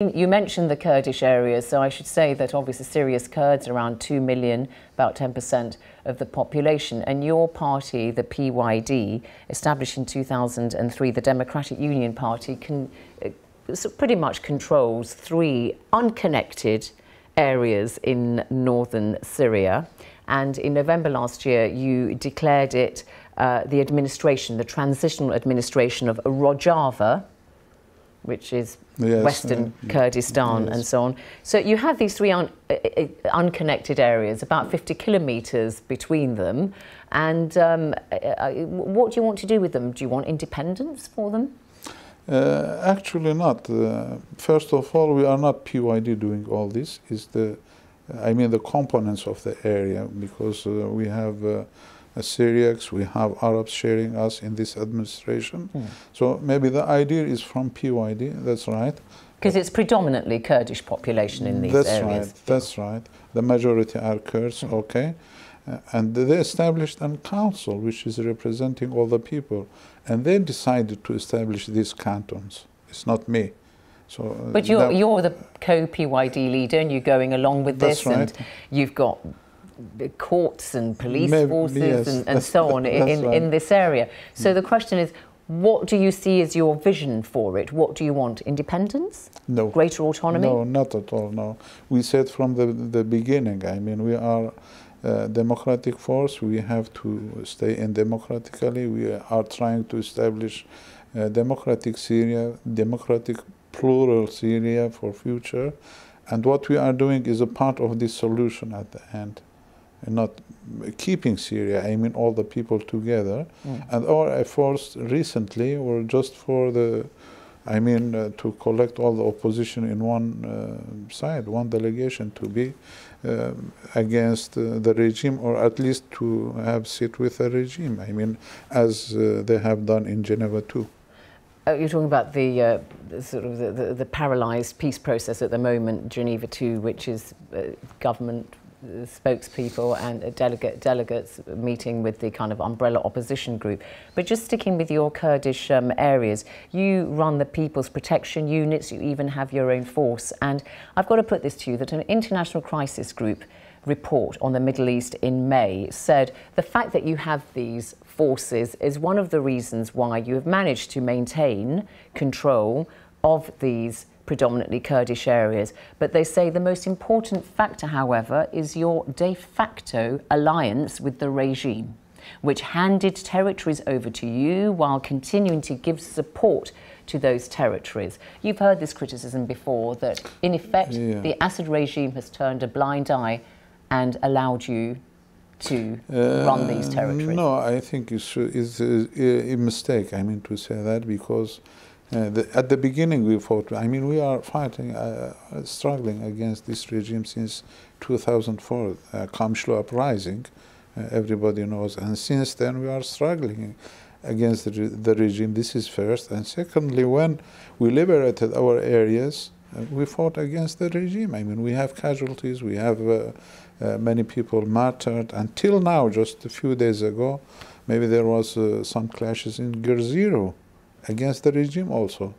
You mentioned the Kurdish areas, so I should say that obviously Syria's Kurds are around 2 million, about 10% of the population. And your party, the PYD, established in 2003, the Democratic Union Party, can, uh, pretty much controls three unconnected areas in northern Syria. And in November last year, you declared it uh, the administration, the transitional administration of Rojava which is yes, Western uh, Kurdistan yes. and so on. So you have these three un uh, uh, unconnected areas, about 50 kilometres between them. And um, uh, what do you want to do with them? Do you want independence for them? Uh, actually not. Uh, first of all, we are not PYD doing all this. Is the, I mean, the components of the area because we have Syriacs, we have Arabs sharing us in this administration. Mm. So maybe the idea is from PYD, that's right. Because it's predominantly Kurdish population in these that's areas. Right, that's right. The majority are Kurds, mm. okay. Uh, and they established a council which is representing all the people. And they decided to establish these cantons. It's not me. So, uh, but you're, you're the co-PYD leader and you're going along with this right. and you've got courts and police Maybe, forces yes, and, and so on in, right. in this area. So mm. the question is, what do you see as your vision for it? What do you want? Independence? No. Greater autonomy? No, not at all, no. We said from the, the beginning, I mean, we are a democratic force. We have to stay in democratically. We are trying to establish democratic Syria, democratic plural Syria for future. And what we are doing is a part of this solution at the end not keeping Syria, I mean all the people together. Mm. And our efforts recently were just for the, I mean, uh, to collect all the opposition in one uh, side, one delegation to be uh, against uh, the regime or at least to have sit with the regime. I mean, as uh, they have done in Geneva 2. Uh, you're talking about the, uh, sort of the, the, the paralysed peace process at the moment, Geneva 2, which is uh, government spokespeople and delegate, delegates meeting with the kind of umbrella opposition group. But just sticking with your Kurdish um, areas, you run the People's Protection Units, you even have your own force. And I've got to put this to you that an international crisis group report on the Middle East in May said the fact that you have these forces is one of the reasons why you have managed to maintain control of these predominantly Kurdish areas. But they say the most important factor, however, is your de facto alliance with the regime, which handed territories over to you while continuing to give support to those territories. You've heard this criticism before that, in effect, yeah. the Assad regime has turned a blind eye and allowed you to uh, run these territories? No, I think it's, it's a, a, mistake, I mean, to say that because uh, the, at the beginning we fought, I mean, we are fighting, uh, struggling against this regime since 2004, uh, Qamishlo uprising, uh, everybody knows. And since then we are struggling against the, the, regime. This is first. And secondly, when we liberated our areas, uh, we fought against the regime. I mean, we have casualties, we have uh, uh, many people martyred. Until now, just a few days ago, maybe there was some clashes in Gerziro against the regime also.